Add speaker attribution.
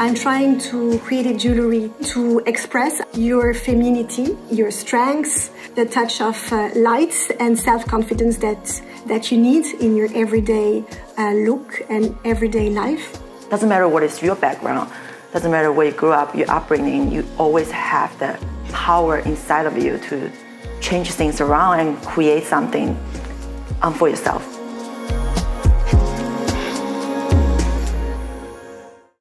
Speaker 1: I'm trying to create a jewelry to express your femininity, your strengths, the touch of uh, light and self-confidence that that you need in your everyday uh, look and everyday life.
Speaker 2: Doesn't matter what is your background, doesn't matter where you grew up, your upbringing, you always have the power inside of you to change things around and create something um, for yourself.